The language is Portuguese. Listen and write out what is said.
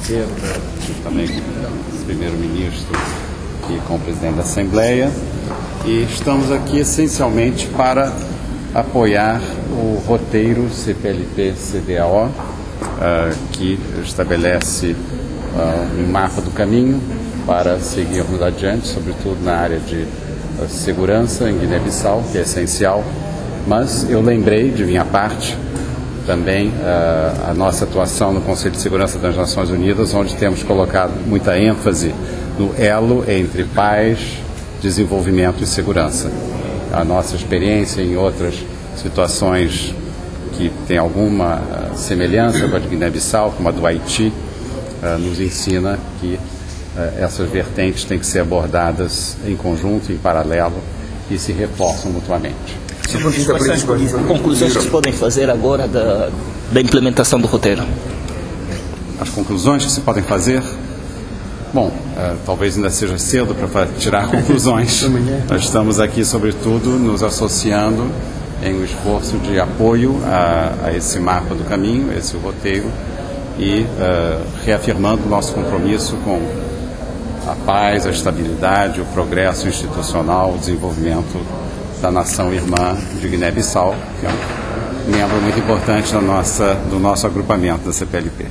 esquerda, também com o primeiro-ministro e com o presidente da Assembleia. E estamos aqui essencialmente para apoiar o roteiro CPLP-CDAO, uh, que estabelece uh, um mapa do caminho para seguirmos adiante, sobretudo na área de uh, segurança em Guiné-Bissau, que é essencial. Mas eu lembrei, de minha parte, também uh, a nossa atuação no Conselho de Segurança das Nações Unidas, onde temos colocado muita ênfase no elo entre paz, desenvolvimento e segurança. A nossa experiência em outras situações que têm alguma uh, semelhança com a de Guiné-Bissau, como a do Haiti, uh, nos ensina que essas vertentes têm que ser abordadas em conjunto, em paralelo e se reforçam mutuamente. Quais são as conclusões que se podem fazer agora da, da implementação do roteiro? As conclusões que se podem fazer? Bom, uh, talvez ainda seja cedo para tirar conclusões. Nós estamos aqui, sobretudo, nos associando em um esforço de apoio a, a esse mapa do caminho, esse roteiro, e uh, reafirmando o nosso compromisso com a paz, a estabilidade, o progresso institucional, o desenvolvimento da nação irmã de Guiné-Bissau, que é um membro muito importante do nosso agrupamento da CPLP.